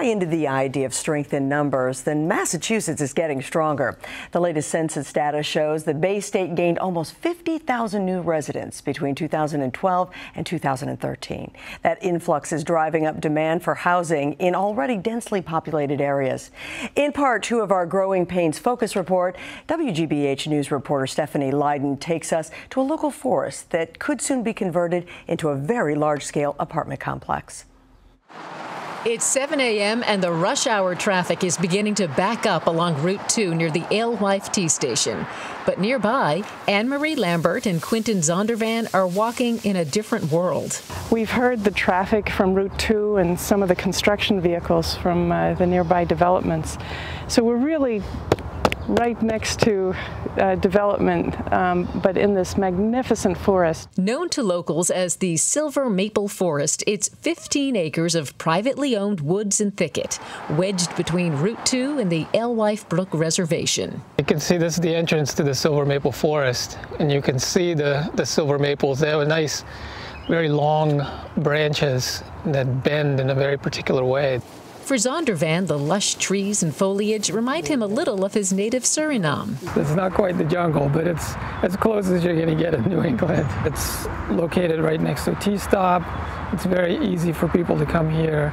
buy into the idea of strength in numbers, then Massachusetts is getting stronger. The latest census data shows the Bay State gained almost 50,000 new residents between 2012 and 2013. That influx is driving up demand for housing in already densely populated areas. In part two of our Growing Pains Focus Report, WGBH News reporter Stephanie Leydon takes us to a local forest that could soon be converted into a very large scale apartment complex. It's 7 a.m. and the rush hour traffic is beginning to back up along Route 2 near the Alewife T station. But nearby, Anne Marie Lambert and Quinton Zondervan are walking in a different world. We've heard the traffic from Route 2 and some of the construction vehicles from uh, the nearby developments. So we're really right next to uh, development, um, but in this magnificent forest. Known to locals as the Silver Maple Forest, it's 15 acres of privately owned woods and thicket, wedged between Route 2 and the Alewife Brook Reservation. You can see this is the entrance to the Silver Maple Forest, and you can see the, the silver maples. They have a nice, very long branches that bend in a very particular way. For Zondervan, the lush trees and foliage remind him a little of his native Suriname. It's not quite the jungle, but it's as close as you're going to get in New England. It's located right next to a T-stop. It's very easy for people to come here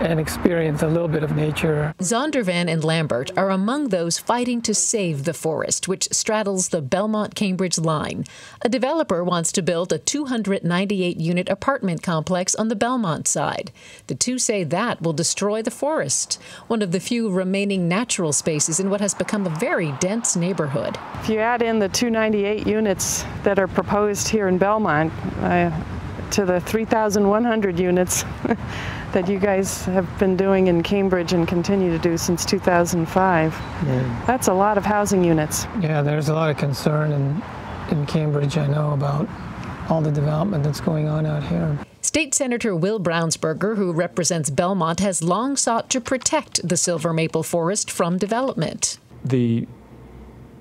and experience a little bit of nature. Zondervan and Lambert are among those fighting to save the forest, which straddles the Belmont Cambridge line. A developer wants to build a 298 unit apartment complex on the Belmont side. The two say that will destroy the forest, one of the few remaining natural spaces in what has become a very dense neighborhood. If you add in the 298 units that are proposed here in Belmont uh, to the 3,100 units, that you guys have been doing in Cambridge and continue to do since 2005. Yeah. That's a lot of housing units. Yeah, there's a lot of concern in, in Cambridge, I know, about all the development that's going on out here. State Senator Will Brownsberger, who represents Belmont, has long sought to protect the silver maple forest from development. The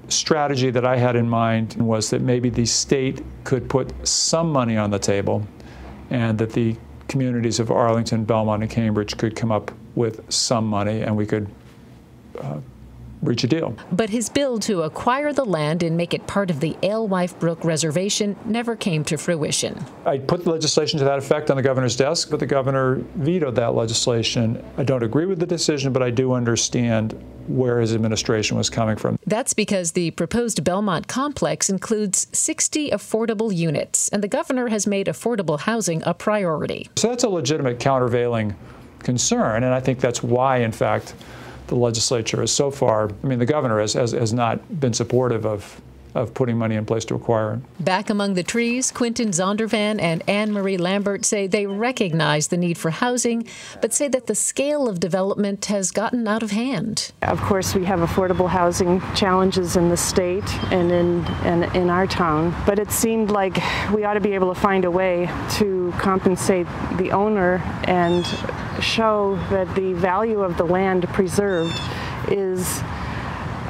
strategy that I had in mind was that maybe the state could put some money on the table and that the communities of Arlington, Belmont, and Cambridge could come up with some money and we could uh, reach a deal. But his bill to acquire the land and make it part of the Alewife Brook Reservation never came to fruition. I put the legislation to that effect on the governor's desk, but the governor vetoed that legislation. I don't agree with the decision, but I do understand where his administration was coming from. That's because the proposed Belmont complex includes 60 affordable units, and the governor has made affordable housing a priority. So that's a legitimate countervailing concern, and I think that's why, in fact, the legislature has so far, I mean, the governor has, has, has not been supportive of of putting money in place to acquire it. Back among the trees, Quinton Zondervan and Anne Marie Lambert say they recognize the need for housing, but say that the scale of development has gotten out of hand. Of course, we have affordable housing challenges in the state and in, and in our town, but it seemed like we ought to be able to find a way to compensate the owner and show that the value of the land preserved is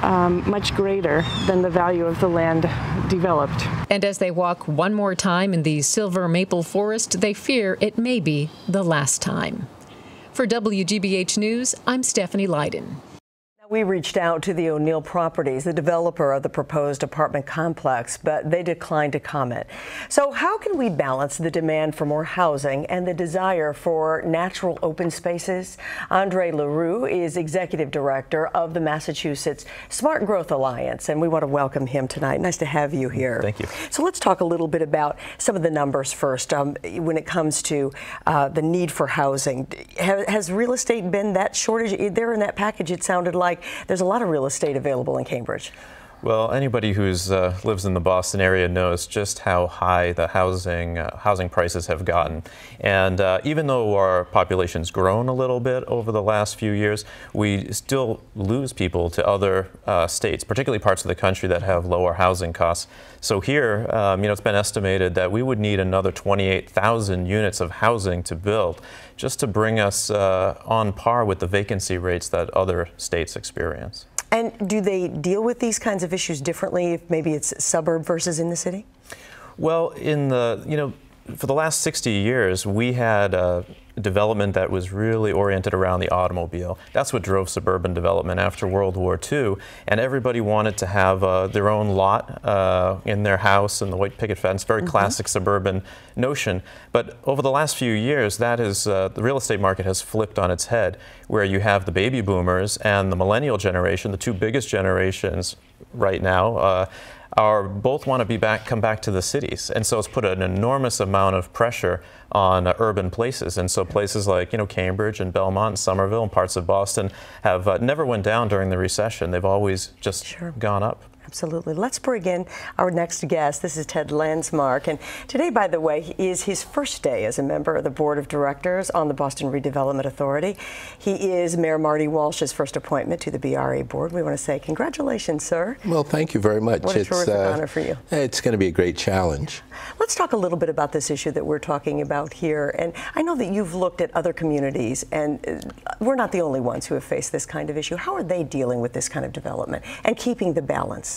um, much greater than the value of the land developed. And as they walk one more time in the silver maple forest, they fear it may be the last time. For WGBH News, I'm Stephanie Leydon. We reached out to the O'Neill Properties, the developer of the proposed apartment complex, but they declined to comment. So how can we balance the demand for more housing and the desire for natural open spaces? Andre Leroux is executive director of the Massachusetts Smart Growth Alliance, and we want to welcome him tonight. Nice to have you here. Thank you. So let's talk a little bit about some of the numbers first um, when it comes to uh, the need for housing. Has real estate been that shortage? There in that package, it sounded like like there's a lot of real estate available in Cambridge. Well, anybody who uh, lives in the Boston area knows just how high the housing uh, housing prices have gotten. And uh, even though our population's grown a little bit over the last few years, we still lose people to other uh, states, particularly parts of the country that have lower housing costs. So here, um, you know, it's been estimated that we would need another 28,000 units of housing to build just to bring us uh, on par with the vacancy rates that other states experience. And do they deal with these kinds of issues differently if maybe it's suburb versus in the city? Well, in the, you know, for the last 60 years, we had uh, development that was really oriented around the automobile. That's what drove suburban development after World War II. And everybody wanted to have uh, their own lot uh, in their house and the white picket fence, very mm -hmm. classic suburban notion. But over the last few years, that is, uh, the real estate market has flipped on its head, where you have the baby boomers and the millennial generation, the two biggest generations right now uh, are both want to be back, come back to the cities, and so it's put an enormous amount of pressure on uh, urban places. And so places like you know Cambridge and Belmont and Somerville and parts of Boston have uh, never went down during the recession. They've always just sure. gone up. Absolutely. Let's bring in our next guest. This is Ted Landsmark. And today, by the way, is his first day as a member of the Board of Directors on the Boston Redevelopment Authority. He is Mayor Marty Walsh's first appointment to the BRA Board. We want to say congratulations, sir. Well, thank you very much. What a it's, terrific uh, honor for you. It's going to be a great challenge. Let's talk a little bit about this issue that we're talking about here. And I know that you've looked at other communities, and uh, we're not the only ones who have faced this kind of issue. How are they dealing with this kind of development and keeping the balance?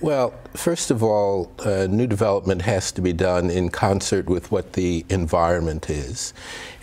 Well, first of all, uh, new development has to be done in concert with what the environment is.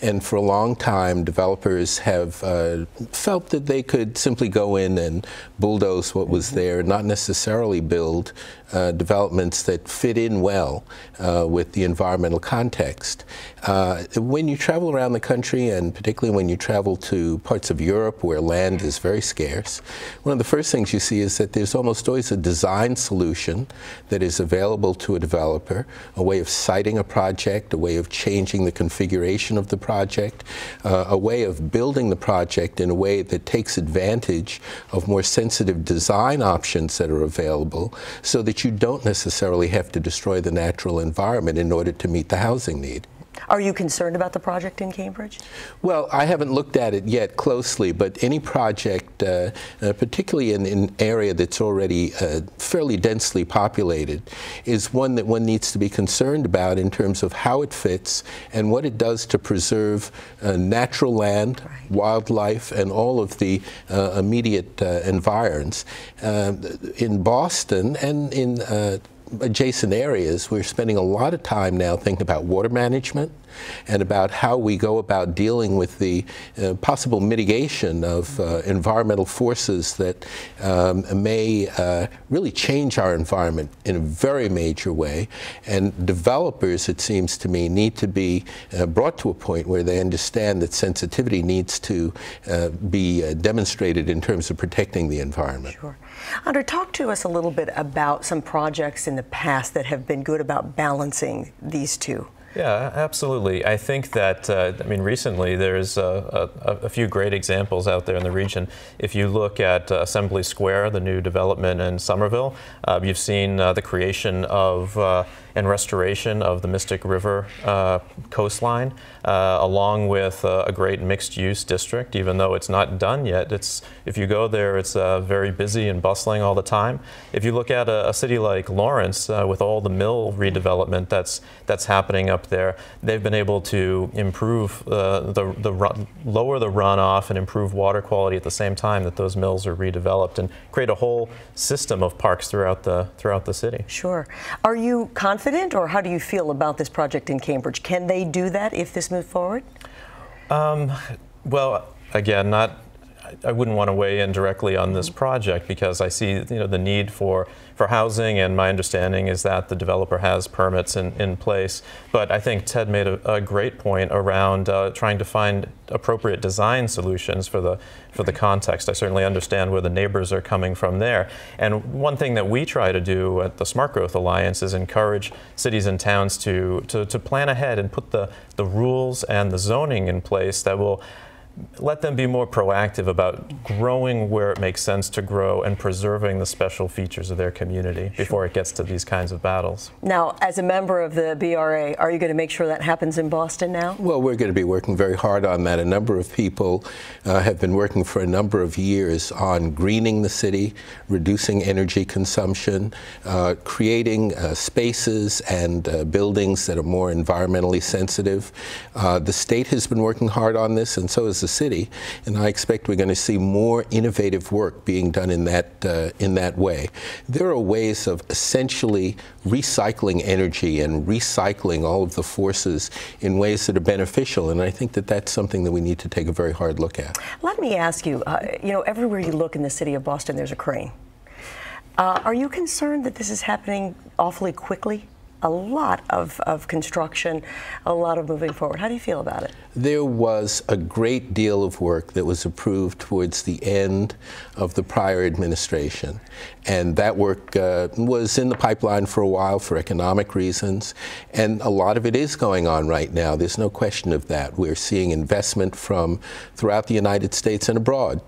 And for a long time, developers have uh, felt that they could simply go in and bulldoze what was mm-hmm. there, not necessarily build uh, developments that fit in well uh, with the environmental context. Uh, when you travel around the country, and particularly when you travel to parts of Europe where land is very scarce, one of the first things you see is that there's almost always a design solution that is available to a developer, a way of siting a project, a way of changing the configuration of the project, uh, a way of building the project in a way that takes advantage of more sensitive design options that are available so that you don't necessarily have to destroy the natural environment in order to meet the housing need. Are you concerned about the project in Cambridge? Well, I haven't looked at it yet closely, but any project, uh, uh, particularly in an area that's already uh, fairly densely populated, is one that one needs to be concerned about in terms of how it fits and what it does to preserve uh, natural land, right. wildlife, and all of the uh, immediate uh, environs. in Boston and in adjacent areas, we're spending a lot of time now thinking about water management and about how we go about dealing with the uh, possible mitigation of uh, environmental forces that um, may uh, really change our environment in a very major way. And developers, it seems to me, need to be uh, brought to a point where they understand that sensitivity needs to uh, be uh, demonstrated in terms of protecting the environment. Sure. Andre, talk to us a little bit about some projects in the past that have been good about balancing these two. Yeah, absolutely. I think that, uh, I mean, recently there's a, a, a, few great examples out there in the region. If you look at uh, Assembly Square, the new development in Somerville, uh, you've seen uh, the creation of uh, and restoration of the Mystic River uh, coastline, uh, along with uh, a great mixed-use district. Even though it's not done yet, it's if you go there, it's uh, very busy and bustling all the time. If you look at a, a city like Lawrence, uh, with all the mill redevelopment that's that's happening up there, they've been able to improve the the run, lower the runoff and improve water quality at the same time that those mills are redeveloped and create a whole system of parks throughout the throughout the city. Sure. Are you confident? Confident, or how do you feel about this project in Cambridge? Can they do that if this moves forward? Um, well, again, not. I wouldn't want to weigh in directly on this project because I see, you know, the need for for housing, and my understanding is that the developer has permits in, in place. But I think Ted made a, a great point around uh, trying to find appropriate design solutions for the for the context. I certainly understand where the neighbors are coming from there. And one thing that we try to do at the Smart Growth Alliance is encourage cities and towns to to, to plan ahead and put the the rules and the zoning in place that will let them be more proactive about growing where it makes sense to grow and preserving the special features of their community before it gets to these kinds of battles. Now, as a member of the BRA, are you going to make sure that happens in Boston now? Well, we're going to be working very hard on that. A number of people uh, have been working for a number of years on greening the city, reducing energy consumption, uh, creating uh, spaces and uh, buildings that are more environmentally sensitive. Uh, the state has been working hard on this, and so has the city, and I expect we're going to see more innovative work being done in that uh, in that way. There are ways of essentially recycling energy and recycling all of the forces in ways that are beneficial, and I think that that's something that we need to take a very hard look at. Let me ask you, uh, you know, everywhere you look in the city of Boston, there's a crane. Uh, are you concerned that this is happening awfully quickly? A lot of, of construction, a lot of moving forward. How do you feel about it? There was a great deal of work that was approved towards the end of the prior administration. And that work uh, was in the pipeline for a while for economic reasons. And a lot of it is going on right now. There's no question of that. We're seeing investment from throughout the United States and abroad.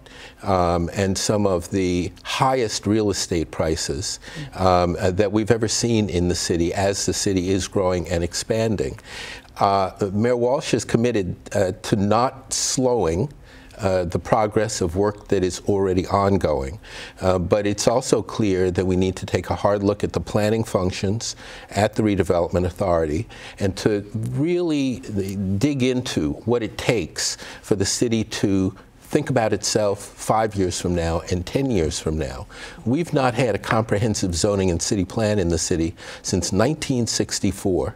Um, and some of the highest real estate prices um, uh, that we've ever seen in the city as the city is growing and expanding. Uh, Mayor Walsh is committed uh, to not slowing uh, the progress of work that is already ongoing. Uh, but it's also clear that we need to take a hard look at the planning functions at the redevelopment authority and to really dig into what it takes for the city to think about itself five years from now and 10 years from now. We've not had a comprehensive zoning and city plan in the city since 1964.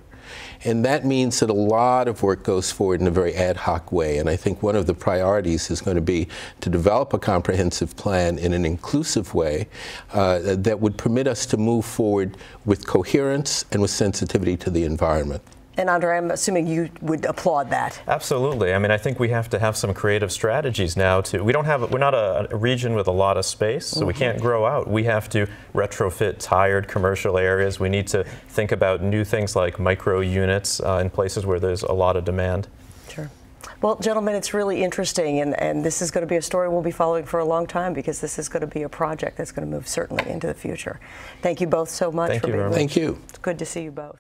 And that means that a lot of work goes forward in a very ad hoc way. And I think one of the priorities is going to be to develop a comprehensive plan in an inclusive way uh, that would permit us to move forward with coherence and with sensitivity to the environment. And Andre, I'm assuming you would applaud that. Absolutely. I mean, I think we have to have some creative strategies now. To we don't have we're not a, a region with a lot of space, so mm -hmm. we can't grow out. We have to retrofit tired commercial areas. We need to think about new things like micro units uh, in places where there's a lot of demand. Sure. Well, gentlemen, it's really interesting, and, and this is going to be a story we'll be following for a long time because this is going to be a project that's going to move certainly into the future. Thank you both so much Thank for you being with Thank you. It's good to see you both.